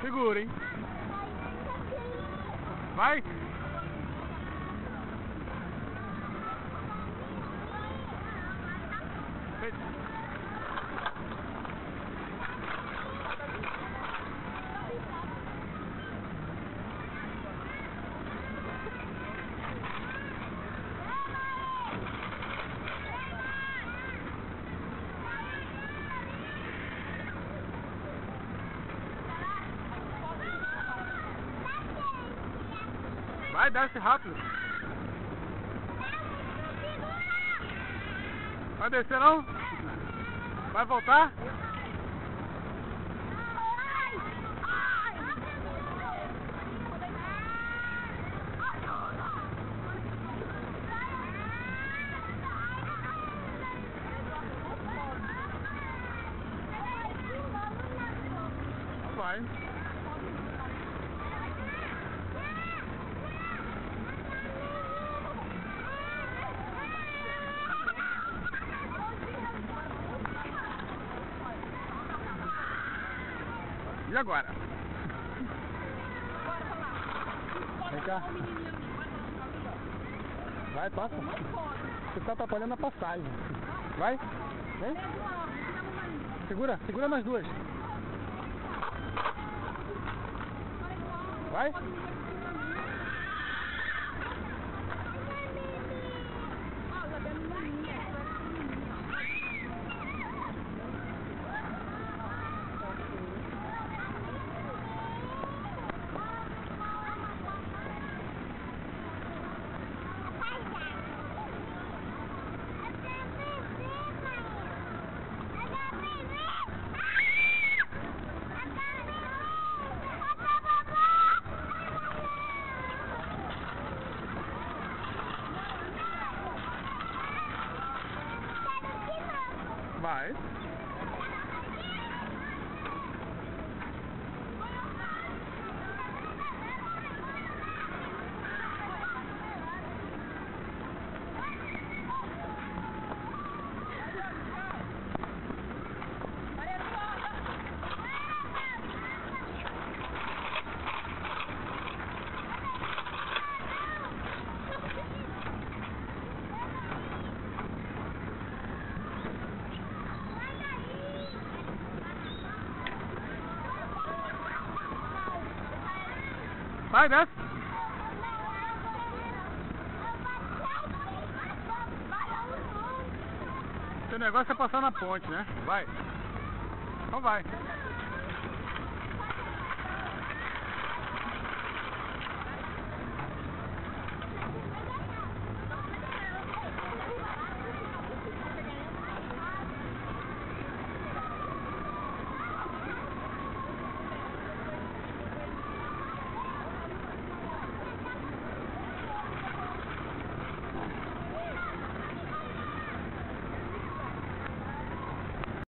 Segura, hein? Vai! Vai, desce rápido. Vai descer não? Vai voltar? Vai. E agora? Vem cá. Vai, passa. Você tá atrapalhando a passagem. Vai. Vem. Segura, segura nas duas. Vai. Vai. Vai, desce. Seu negócio é passar na ponte, né? Vai. Então vai.